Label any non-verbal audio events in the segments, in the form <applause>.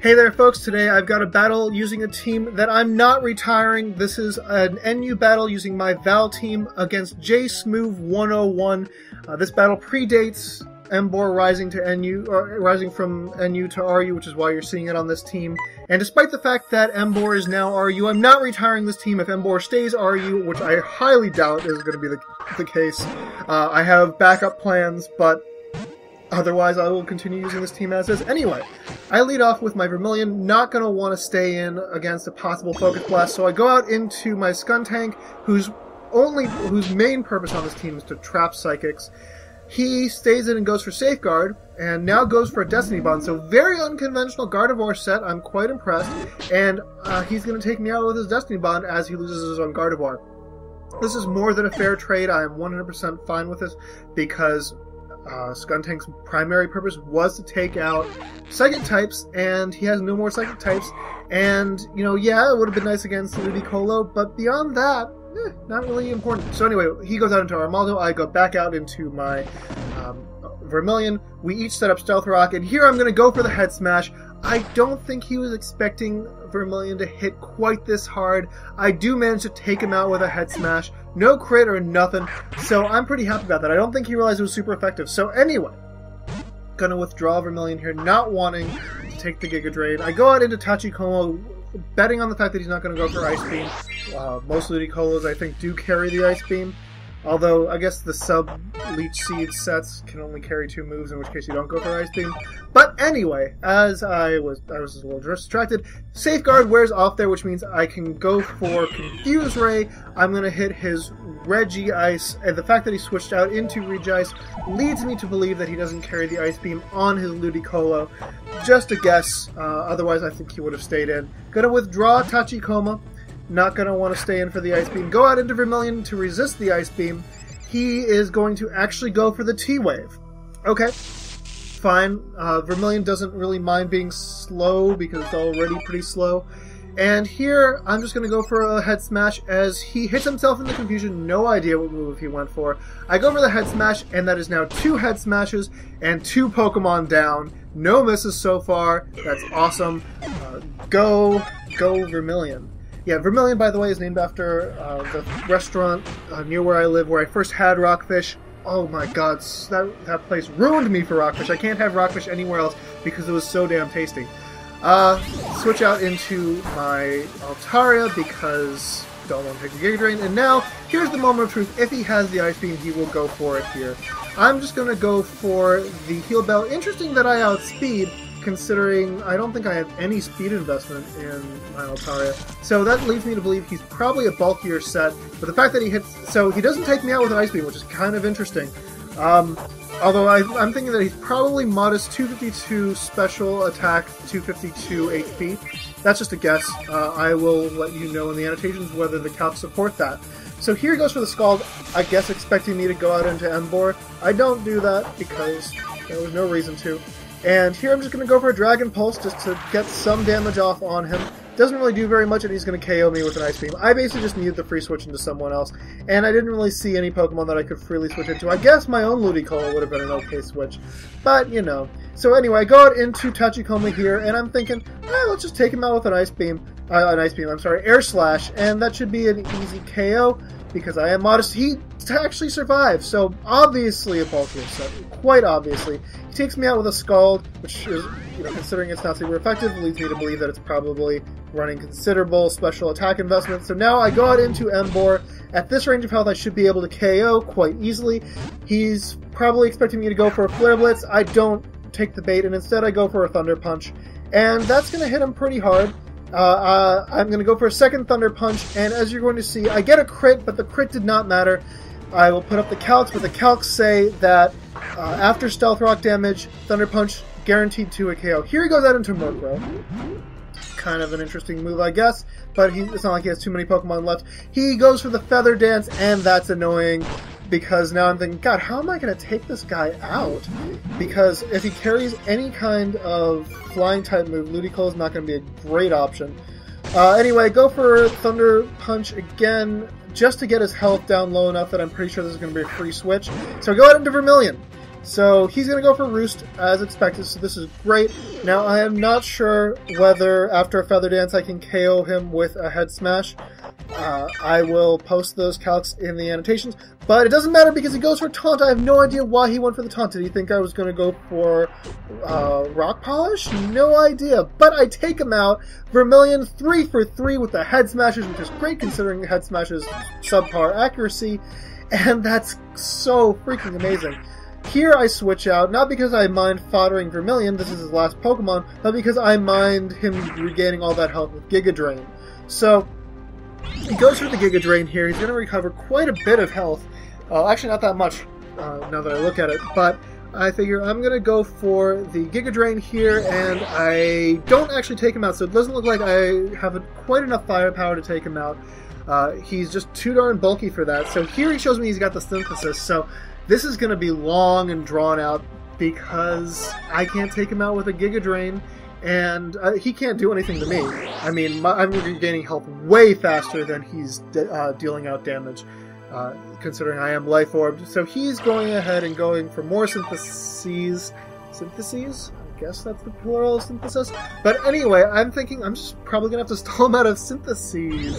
Hey there, folks. Today I've got a battle using a team that I'm not retiring. This is an NU battle using my Val team against Jay Smoove 101. Uh, this battle predates Emboar rising to NU, or rising from NU to RU, which is why you're seeing it on this team. And despite the fact that Emboar is now RU, I'm not retiring this team if Emboar stays RU, which I highly doubt is going to be the, the case. Uh, I have backup plans, but Otherwise, I will continue using this team as is. Anyway, I lead off with my Vermilion, not going to want to stay in against a possible Focus Blast, so I go out into my Skuntank, whose only whose main purpose on this team is to trap Psychics. He stays in and goes for Safeguard, and now goes for a Destiny Bond. So very unconventional Gardevoir set. I'm quite impressed, and uh, he's going to take me out with his Destiny Bond as he loses his own Gardevoir. This is more than a fair trade. I am 100% fine with this because uh, Skuntank's primary purpose was to take out psychic types, and he has no more psychic types. And, you know, yeah, it would have been nice against Ludicolo, but beyond that, eh, not really important. So anyway, he goes out into Armaldo, I go back out into my um, Vermilion. We each set up Stealth Rock, and here I'm going to go for the Head Smash. I don't think he was expecting Vermilion to hit quite this hard. I do manage to take him out with a Head Smash. No crit or nothing, so I'm pretty happy about that. I don't think he realized it was super effective. So anyway, gonna withdraw Vermilion here, not wanting to take the Giga Drain. I go out into Tachikoma, betting on the fact that he's not to go for Ice Beam. Uh, most Ludicolos, I think, do carry the Ice Beam. Although, I guess the sub Leech Seed sets can only carry two moves, in which case you don't go for Ice Beam. But anyway, as I was I was a little distracted, Safeguard wears off there, which means I can go for Confuse Ray. I'm going to hit his Regice and the fact that he switched out into Regice leads me to believe that he doesn't carry the Ice Beam on his Ludicolo. Just a guess, uh, otherwise I think he would have stayed in. Gonna withdraw Tachikoma. Not going to want to stay in for the Ice Beam. Go out into Vermilion to resist the Ice Beam. He is going to actually go for the T-Wave. Okay. Fine. Uh, Vermilion doesn't really mind being slow because it's already pretty slow. And here, I'm just going to go for a head smash as he hits himself in the confusion. No idea what move he went for. I go for the head smash, and that is now two head smashes and two Pokemon down. No misses so far. That's awesome. Uh, go, go Vermilion. Yeah, Vermilion, by the way, is named after uh, the restaurant uh, near where I live, where I first had rockfish. Oh my god, that, that place ruined me for rockfish. I can't have rockfish anywhere else because it was so damn tasty. Uh, switch out into my Altaria because don't want to take a Giga Drain. And now, here's the moment of truth. If he has the Ice Beam, he will go for it here. I'm just going to go for the Heal Bell. Interesting that I outspeed, considering I don't think I have any speed investment in my Altaria. So that leads me to believe he's probably a bulkier set, but the fact that he hits... So he doesn't take me out with an Ice Beam, which is kind of interesting. Um, although I, am thinking that he's probably modest 252 special attack, 252 HP. That's just a guess. Uh, I will let you know in the annotations whether the calcs support that. So here he goes for the Scald, I guess expecting me to go out into Emboar. I don't do that because there was no reason to. And here I'm just going to go for a Dragon Pulse just to get some damage off on him. Doesn't really do very much, and he's going to KO me with an Ice Beam. I basically just needed the free switch into someone else, and I didn't really see any Pokemon that I could freely switch into. I guess my own Ludicolo would have been an okay switch, but, you know. So anyway, I go out into Tachikoma here, and I'm thinking, eh, let's just take him out with an Ice Beam. Uh, an Ice Beam, I'm sorry, Air Slash, and that should be an easy KO because I am modest. He actually survives, so obviously a bulkier set, quite obviously. He takes me out with a Scald, which is, you know, considering it's not super effective, leads me to believe that it's probably running considerable special attack investment. So now I go out into Emboar. At this range of health, I should be able to KO quite easily. He's probably expecting me to go for a Flare Blitz. I don't take the bait, and instead I go for a Thunder Punch. And that's going to hit him pretty hard. Uh, uh, I'm going to go for a second Thunder Punch, and as you're going to see, I get a crit, but the crit did not matter. I will put up the calcs, but the calcs say that uh, after Stealth Rock damage, Thunder Punch guaranteed to a KO. Here he goes out into Murkrow. Kind of an interesting move, I guess, but he, it's not like he has too many Pokemon left. He goes for the Feather Dance, and that's annoying because now I'm thinking, God, how am I going to take this guy out? Because if he carries any kind of flying type move, Ludicolo is not going to be a great option. Uh, anyway, go for Thunder Punch again, just to get his health down low enough that I'm pretty sure this is going to be a free switch. So go ahead into Vermilion. So he's going to go for Roost as expected, so this is great. Now I am not sure whether after a Feather Dance I can KO him with a Head Smash. Uh, I will post those calcs in the annotations, but it doesn't matter because he goes for Taunt. I have no idea why he went for the Taunt. Did he think I was going to go for uh, Rock Polish? No idea. But I take him out. Vermilion 3 for 3 with the Head Smashes, which is great considering Head Smashes subpar accuracy, and that's so freaking amazing. Here I switch out, not because I mind foddering Vermilion, this is his last Pokemon, but because I mind him regaining all that health with Giga Drain. So, he goes for the Giga Drain here, he's going to recover quite a bit of health. Uh, actually, not that much, uh, now that I look at it, but I figure I'm going to go for the Giga Drain here, and I don't actually take him out, so it doesn't look like I have a, quite enough firepower to take him out. Uh, he's just too darn bulky for that. So here he shows me he's got the synthesis. So this is going to be long and drawn out because I can't take him out with a Giga Drain, and uh, he can't do anything to me. I mean, my, I'm regaining health way faster than he's de- uh, dealing out damage, uh, considering I am Life Orbed. So he's going ahead and going for more syntheses. Syntheses? I guess that's the plural of synthesis. But anyway, I'm thinking I'm just probably going to have to stall him out of syntheses.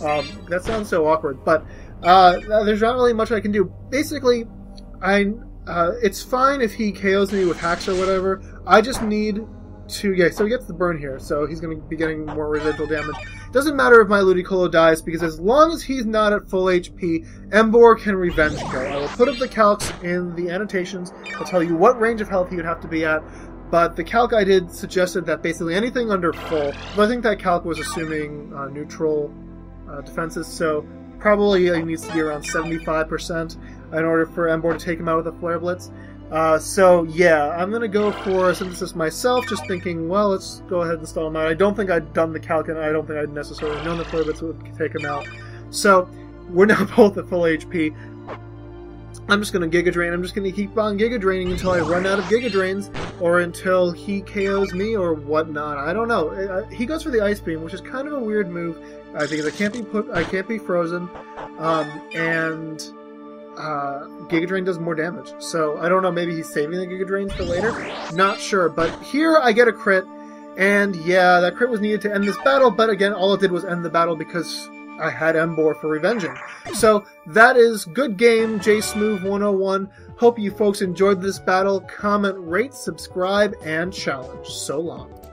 Um, that sounds so awkward, but uh, there's not really much I can do. Basically, I uh, it's fine if he KOs me with hacks or whatever. I just need to yeah. So he gets the burn here, so he's going to be getting more residual damage. Doesn't matter if my Ludicolo dies because as long as he's not at full HP, Emboar can revenge kill. I will put up the calcs in the annotations. I'll tell you what range of health he would have to be at. But the calc I did suggested that basically anything under full. But I think that calc was assuming uh, neutral uh, defenses, so probably he needs to be around 75% in order for Emboar to take him out with a Flare Blitz. Uh, so yeah, I'm gonna go for a synthesis myself, just thinking, well, let's go ahead and stall him out. I don't think I'd done the calc, and I don't think I'd necessarily known the Flare Blitz would take him out. So we're now <laughs> both at full HP. I'm just gonna Giga Drain. I'm just gonna keep on Giga Draining until I run out of Giga Drains, or until he KOs me, or whatnot. I don't know. Uh, he goes for the Ice Beam, which is kind of a weird move, uh, because I can't be put, I can't be frozen, um, and uh, Giga Drain does more damage. So I don't know, maybe he's saving the Giga Drains for later? Not sure. But here I get a crit, and yeah, that crit was needed to end this battle, but again, all it did was end the battle because I had Emboar for revenging. So that is good game, Jay Smoove 101. Hope you folks enjoyed this battle. Comment, rate, subscribe, and challenge. So long.